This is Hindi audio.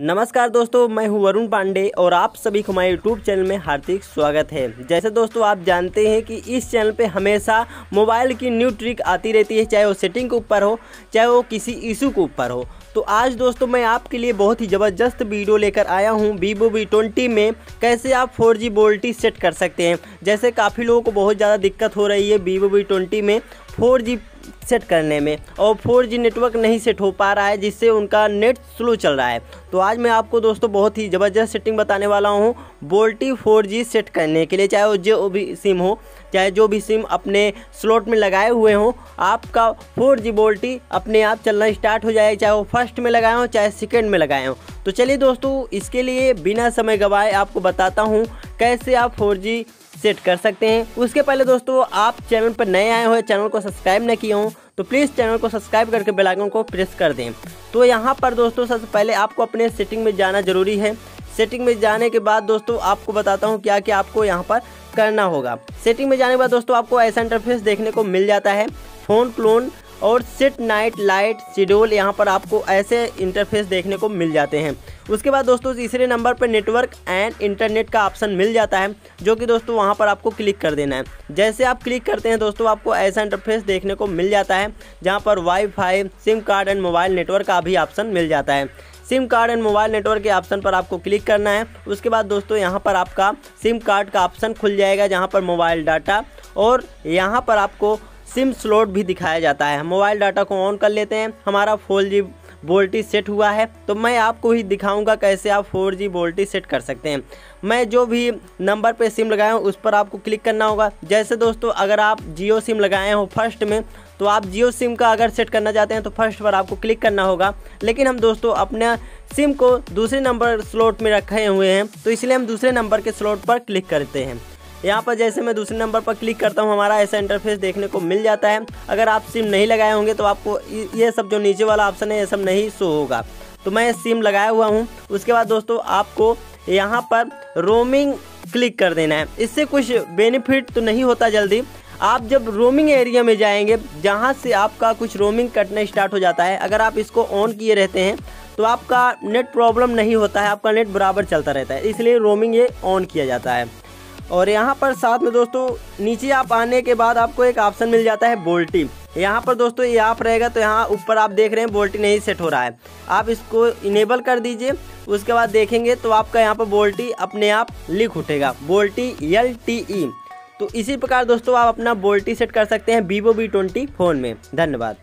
नमस्कार दोस्तों, मैं हूँ वरुण पांडे और आप सभी को हमारे यूट्यूब चैनल में हार्दिक स्वागत है। जैसे दोस्तों, आप जानते हैं कि इस चैनल पे हमेशा मोबाइल की न्यू ट्रिक आती रहती है, चाहे वो सेटिंग के ऊपर हो, चाहे वो किसी इशू के ऊपर हो। तो आज दोस्तों, मैं आपके लिए बहुत ही ज़बरदस्त वीडियो लेकर आया हूँ वीवो वी ट्वेंटी में, कैसे आप फोर जी सेट कर सकते हैं। जैसे काफ़ी लोगों को बहुत ज़्यादा दिक्कत हो रही है वीवो वी ट्वेंटी में फोर जी सेट करने में और फोर जी नेटवर्क नहीं सेट हो पा रहा है, जिससे उनका नेट स्लो चल रहा है। तो आज मैं आपको दोस्तों बहुत ही ज़बरदस्त सेटिंग बताने वाला हूँ, बोल्टी फोर जी सेट करने के लिए, चाहे वो जो भी सिम हो, चाहे जो भी सिम अपने स्लॉट में लगाए हुए हों, आपका फोर जी बोल्टी अपने आप चलना स्टार्ट हो जाए, चाहे वो फ़र्स्ट में लगाए हों, चाहे सेकेंड में लगाए हों। तो चलिए दोस्तों, इसके लिए बिना समय गवाए आपको बताता हूँ कैसे आप फोर सेट कर सकते हैं। उसके पहले दोस्तों, आप चैनल पर नए आए हुए, चैनल को सब्सक्राइब न किए हों तो प्लीज़ चैनल को सब्सक्राइब करके बेल आइकन को प्रेस कर दें। तो यहाँ पर दोस्तों, सबसे पहले आपको अपने सेटिंग में जाना ज़रूरी है। सेटिंग में जाने के बाद दोस्तों, आपको बताता हूँ क्या क्या आपको यहाँ पर करना होगा। सेटिंग में जाने के बाद दोस्तों, आपको ऐसा इंटरफेस देखने को मिल जाता है। फ़ोन क्लोन और सिट नाइट लाइट शेड्यूल यहाँ पर आपको ऐसे इंटरफेस देखने को मिल जाते हैं। उसके बाद दोस्तों, तीसरे नंबर पर नेटवर्क एंड इंटरनेट का ऑप्शन मिल जाता है, जो कि दोस्तों वहाँ पर आपको क्लिक कर देना है। जैसे आप क्लिक करते हैं दोस्तों, आपको ऐसा इंटरफेस देखने को मिल जाता है, जहाँ पर wifi sim card and mobile network का भी ऑप्शन मिल जाता है। Sim card and mobile network के ऑप्शन पर आपको क्लिक करना है। उसके बाद दोस्तों, यहाँ पर आपका सिम कार्ड का ऑप्शन खुल जाएगा, जहाँ पर मोबाइल डाटा और यहाँ पर आपको सिम स्लॉट भी दिखाया जाता है। मोबाइल डाटा को ऑन कर लेते हैं। हमारा फोर जी वोल्टी सेट हुआ है। तो मैं आपको ही दिखाऊँगा कैसे आप फोर जी वोल्टी सेट कर सकते हैं। मैं जो भी नंबर पे सिम लगाया हूँ, उस पर आपको क्लिक करना होगा। जैसे दोस्तों, अगर आप जियो सिम लगाए हो फ़र्स्ट में तो आप जियो सिम का अगर सेट करना चाहते हैं तो फ़र्स्ट पर आपको क्लिक करना होगा। लेकिन हम दोस्तों, अपने सिम को दूसरे नंबर स्लॉट में रखे हुए हैं तो इसलिए हम दूसरे नंबर के स्लॉट पर क्लिक करते हैं। यहाँ पर जैसे मैं दूसरे नंबर पर क्लिक करता हूँ, हमारा ऐसा इंटरफेस देखने को मिल जाता है। अगर आप सिम नहीं लगाए होंगे तो आपको ये सब जो नीचे वाला ऑप्शन है, ये सब नहीं शो होगा। तो मैं सिम लगाया हुआ हूँ। उसके बाद दोस्तों, आपको यहाँ पर रोमिंग क्लिक कर देना है। इससे कुछ बेनिफिट तो नहीं होता जल्दी। आप जब रोमिंग एरिया में जाएँगे, जहाँ से आपका कुछ रोमिंग कटना स्टार्ट हो जाता है। अगर आप इसको ऑन किए रहते हैं तो आपका नेट प्रॉब्लम नहीं होता है, आपका नेट बराबर चलता रहता है। इसलिए रोमिंग ये ऑन किया जाता है। और यहाँ पर साथ में दोस्तों, नीचे आप आने के बाद आपको एक ऑप्शन मिल जाता है बोल्टी यहाँ पर दोस्तों, ये आप रहेगा तो यहाँ ऊपर आप देख रहे हैं बोल्टी नहीं सेट हो रहा है। आप इसको इनेबल कर दीजिए, उसके बाद देखेंगे तो आपका यहाँ पर बोल्टी अपने आप लिख उठेगा। बोल्टी एल टी ई तो इसी प्रकार दोस्तों, आप अपना बोल्टी सेट कर सकते हैं वीवो वी ट्वेंटी फ़ोन में। धन्यवाद।